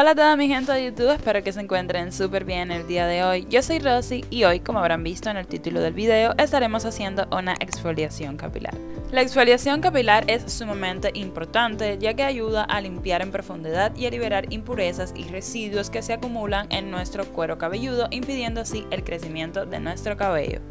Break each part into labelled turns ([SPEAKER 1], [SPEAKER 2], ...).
[SPEAKER 1] Hola a toda mi gente de YouTube, espero que se encuentren súper bien el día de hoy. Yo soy Rosy y hoy, como habrán visto en el título del video, estaremos haciendo una exfoliación capilar. La exfoliación capilar es sumamente importante ya que ayuda a limpiar en profundidad y a liberar impurezas y residuos que se acumulan en nuestro cuero cabelludo, impidiendo así el crecimiento de nuestro cabello.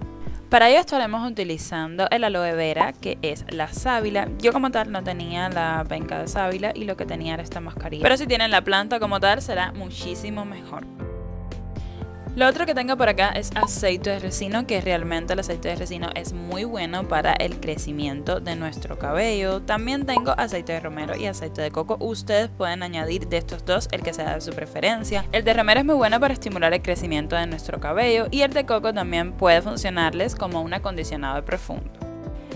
[SPEAKER 1] Para ello estaremos utilizando el aloe vera, que es la sábila. Yo como tal no tenía la penca de sábila y lo que tenía era esta mascarilla. Pero si tienen la planta como tal será muchísimo mejor. Lo otro que tengo por acá es aceite de resino, que realmente el aceite de resino es muy bueno para el crecimiento de nuestro cabello. También tengo aceite de romero y aceite de coco. Ustedes pueden añadir de estos dos el que sea de su preferencia. El de romero es muy bueno para estimular el crecimiento de nuestro cabello y el de coco también puede funcionarles como un acondicionador profundo.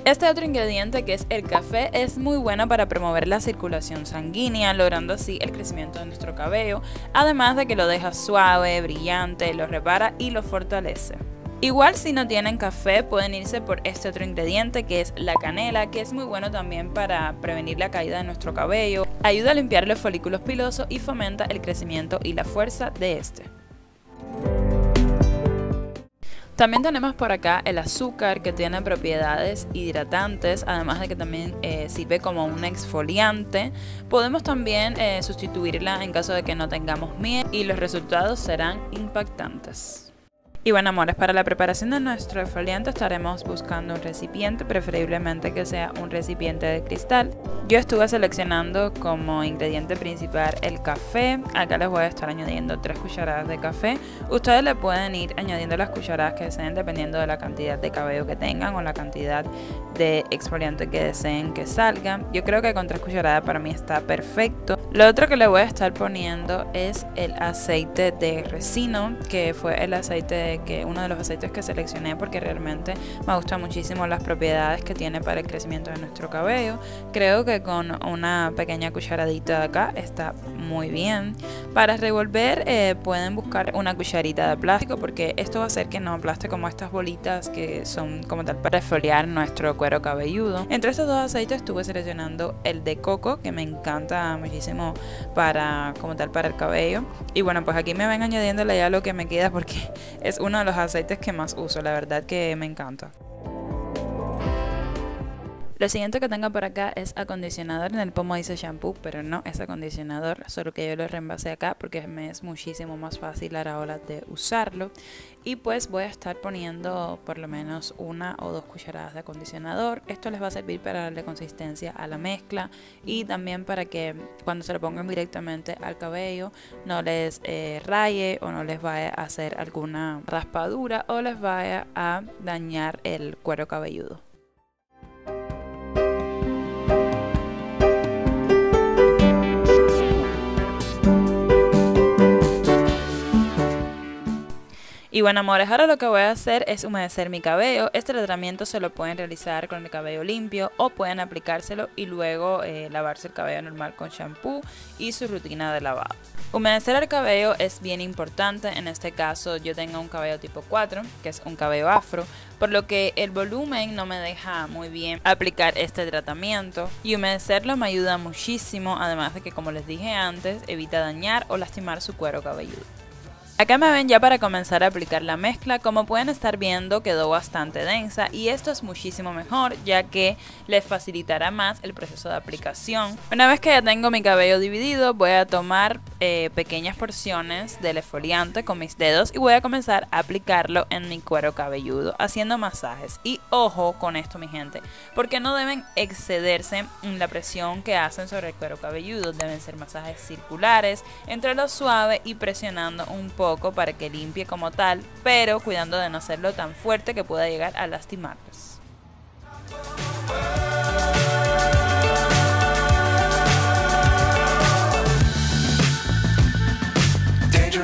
[SPEAKER 1] Este otro ingrediente que es el café es muy bueno para promover la circulación sanguínea, logrando así el crecimiento de nuestro cabello, además de que lo deja suave, brillante, lo repara y lo fortalece. Igual si no tienen café pueden irse por este otro ingrediente que es la canela, que es muy bueno también para prevenir la caída de nuestro cabello, ayuda a limpiar los folículos pilosos y fomenta el crecimiento y la fuerza de este. También tenemos por acá el azúcar que tiene propiedades hidratantes, además de que también eh, sirve como un exfoliante. Podemos también eh, sustituirla en caso de que no tengamos miel y los resultados serán impactantes. Y bueno amores, para la preparación de nuestro exfoliante estaremos buscando un recipiente, preferiblemente que sea un recipiente de cristal. Yo estuve seleccionando como ingrediente principal el café, acá les voy a estar añadiendo 3 cucharadas de café. Ustedes le pueden ir añadiendo las cucharadas que deseen dependiendo de la cantidad de cabello que tengan o la cantidad de exfoliante que deseen que salga. Yo creo que con 3 cucharadas para mí está perfecto. Lo otro que le voy a estar poniendo es el aceite de resino, que fue el aceite de que uno de los aceites que seleccioné porque realmente me gusta muchísimo las propiedades que tiene para el crecimiento de nuestro cabello. Creo que con una pequeña cucharadita de acá está muy bien. Para revolver eh, pueden buscar una cucharita de plástico porque esto va a hacer que no aplaste como estas bolitas que son como tal para esfoliar nuestro cuero cabelludo. Entre estos dos aceites estuve seleccionando el de coco que me encanta muchísimo para como tal para el cabello. Y bueno pues aquí me ven añadiéndole ya lo que me queda porque es uno de los aceites que más uso, la verdad que me encanta. Lo siguiente que tengo por acá es acondicionador. En el pomo dice shampoo, pero no es acondicionador. Solo que yo lo reembasé acá porque me es muchísimo más fácil a la hora de usarlo. Y pues voy a estar poniendo por lo menos una o dos cucharadas de acondicionador. Esto les va a servir para darle consistencia a la mezcla y también para que cuando se lo pongan directamente al cabello no les eh, raye o no les vaya a hacer alguna raspadura o les vaya a dañar el cuero cabelludo. Y bueno, amores, ahora lo que voy a hacer es humedecer mi cabello. Este tratamiento se lo pueden realizar con el cabello limpio o pueden aplicárselo y luego eh, lavarse el cabello normal con shampoo y su rutina de lavado. Humedecer el cabello es bien importante, en este caso yo tengo un cabello tipo 4, que es un cabello afro, por lo que el volumen no me deja muy bien aplicar este tratamiento y humedecerlo me ayuda muchísimo, además de que como les dije antes, evita dañar o lastimar su cuero cabelludo. Acá me ven ya para comenzar a aplicar la mezcla, como pueden estar viendo quedó bastante densa y esto es muchísimo mejor ya que les facilitará más el proceso de aplicación. Una vez que ya tengo mi cabello dividido voy a tomar eh, pequeñas porciones del esfoliante con mis dedos y voy a comenzar a aplicarlo en mi cuero cabelludo haciendo masajes. Y ojo con esto mi gente, porque no deben excederse en la presión que hacen sobre el cuero cabelludo, deben ser masajes circulares entre lo suave y presionando un poco para que limpie como tal, pero cuidando de no hacerlo tan fuerte que pueda llegar a lastimarlos.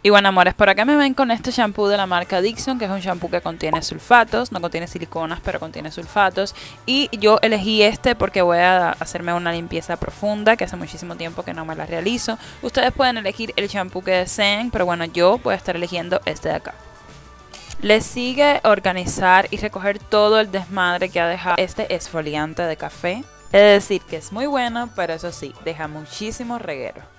[SPEAKER 1] Y bueno, amores, por acá me ven con este shampoo de la marca Dixon, que es un shampoo que contiene sulfatos, no contiene siliconas, pero contiene sulfatos. Y yo elegí este porque voy a hacerme una limpieza profunda, que hace muchísimo tiempo que no me la realizo. Ustedes pueden elegir el shampoo que deseen, pero bueno, yo voy a estar eligiendo este de acá. Les sigue organizar y recoger todo el desmadre que ha dejado este esfoliante de café. Es decir, que es muy bueno, pero eso sí, deja muchísimo reguero.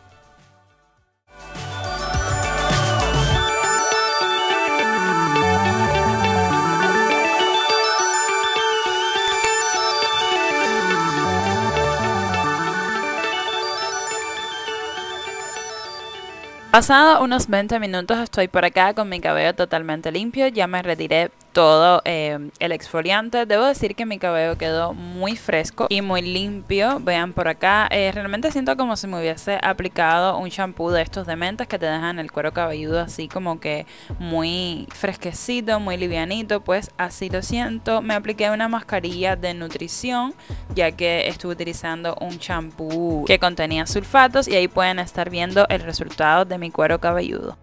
[SPEAKER 1] Pasado unos 20 minutos estoy por acá con mi cabello totalmente limpio, ya me retiré todo eh, el exfoliante. Debo decir que mi cabello quedó muy fresco y muy limpio. Vean por acá, eh, realmente siento como si me hubiese aplicado un shampoo de estos de mentas que te dejan el cuero cabelludo así como que muy fresquecito, muy livianito. Pues así lo siento. Me apliqué una mascarilla de nutrición ya que estuve utilizando un shampoo que contenía sulfatos y ahí pueden estar viendo el resultado de mi cuero cabelludo.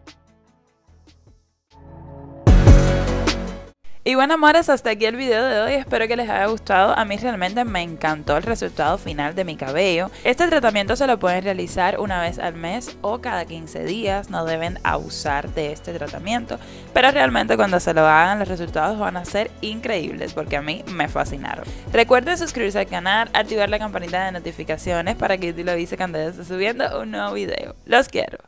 [SPEAKER 1] Y bueno amores, hasta aquí el video de hoy, espero que les haya gustado, a mí realmente me encantó el resultado final de mi cabello. Este tratamiento se lo pueden realizar una vez al mes o cada 15 días, no deben abusar de este tratamiento, pero realmente cuando se lo hagan los resultados van a ser increíbles porque a mí me fascinaron. Recuerden suscribirse al canal, activar la campanita de notificaciones para que YouTube lo avise cuando esté subiendo un nuevo video. Los quiero.